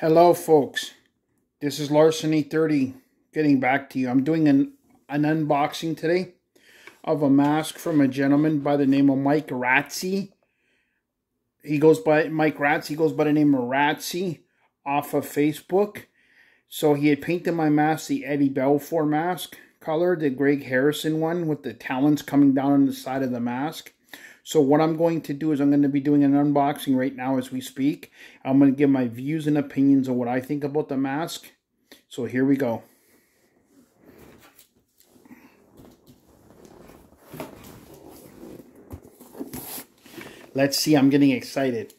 Hello, folks. This is Larceny30 getting back to you. I'm doing an, an unboxing today of a mask from a gentleman by the name of Mike Ratzi. He goes by Mike Ratzi. He goes by the name of Ratzi off of Facebook. So he had painted my mask the Eddie Belfour mask color, the Greg Harrison one with the talons coming down on the side of the mask. So what I'm going to do is I'm going to be doing an unboxing right now as we speak. I'm going to give my views and opinions on what I think about the mask. So here we go. Let's see, I'm getting excited.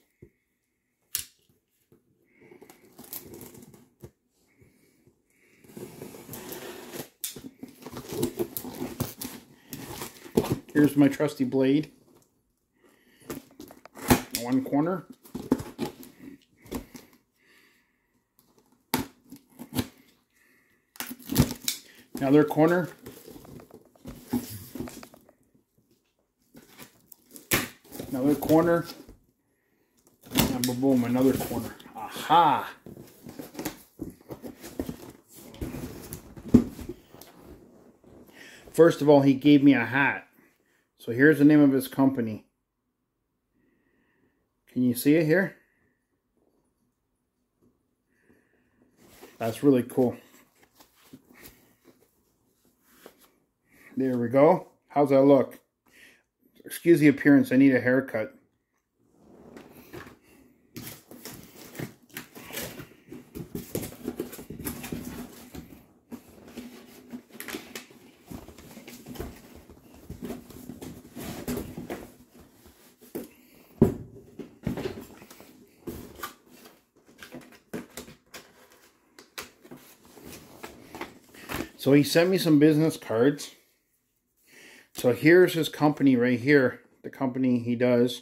Here's my trusty blade one corner. Another corner. Another corner. And boom, boom, another corner. Aha! First of all, he gave me a hat. So here's the name of his company. Can you see it here? That's really cool. There we go. How's that look? Excuse the appearance. I need a haircut. So he sent me some business cards. So here's his company right here, the company he does.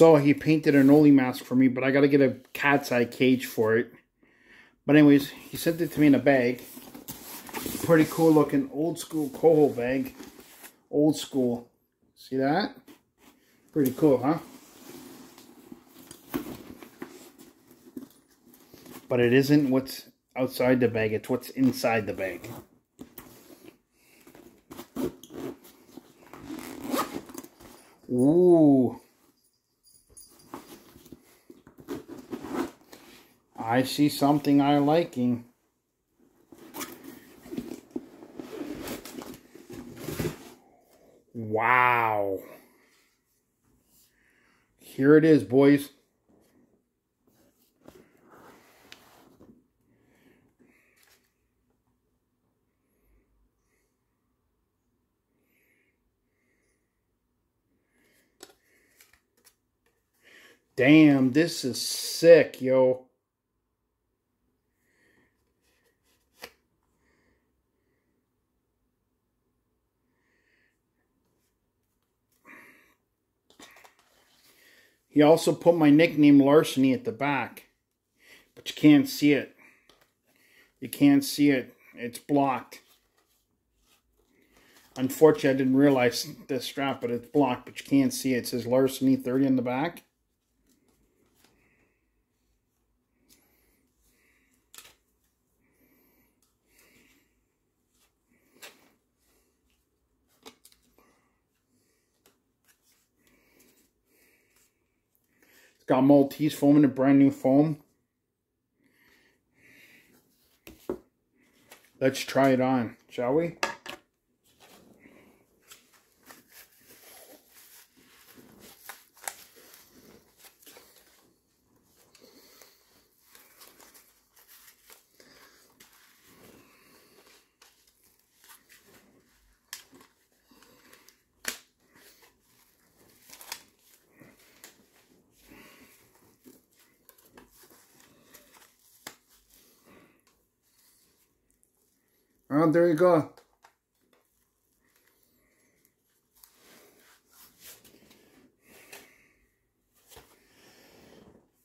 So he painted an Oli mask for me, but I got to get a cat's eye cage for it. But anyways, he sent it to me in a bag. Pretty cool looking old school Koho bag. Old school. See that? Pretty cool, huh? But it isn't what's outside the bag, it's what's inside the bag. Ooh. I see something I liking. Wow. Here it is, boys. Damn, this is sick, yo. He also put my nickname Larceny at the back. But you can't see it. You can't see it. It's blocked. Unfortunately, I didn't realize this strap, but it's blocked, but you can't see it. It says Larceny 30 in the back. Got Maltese foam and a brand new foam. Let's try it on, shall we? There you go.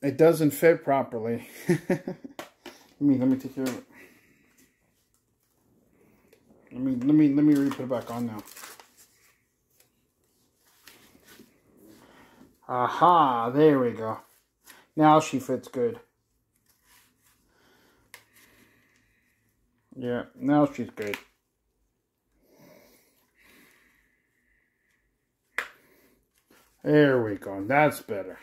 It doesn't fit properly. let me let me take care of it. Let me let me let me re put it back on now. Aha, there we go. Now she fits good. Yeah, now she's good. There we go. That's better.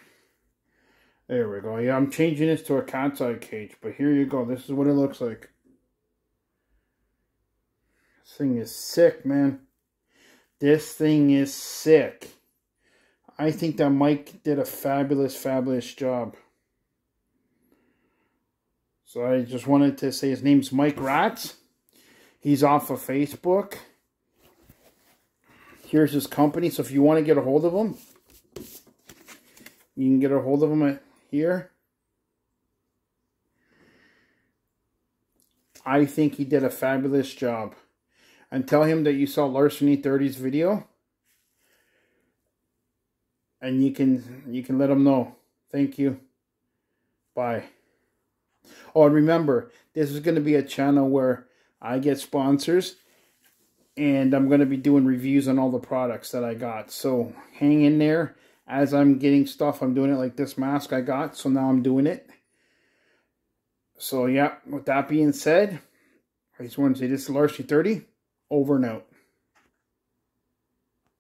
There we go. Yeah, I'm changing this to a cat's eye cage, but here you go. This is what it looks like. This thing is sick, man. This thing is sick. I think that Mike did a fabulous, fabulous job. So I just wanted to say his name's Mike Ratz. He's off of Facebook. Here's his company. So if you want to get a hold of him, you can get a hold of him here. I think he did a fabulous job. And tell him that you saw Larceny 30's video. And you can you can let him know. Thank you. Bye. Oh, and remember, this is going to be a channel where I get sponsors. And I'm going to be doing reviews on all the products that I got. So hang in there as I'm getting stuff, I'm doing it like this mask I got. So now I'm doing it. So yeah, with that being said, I just want to say this is Larceny 30. Over and out.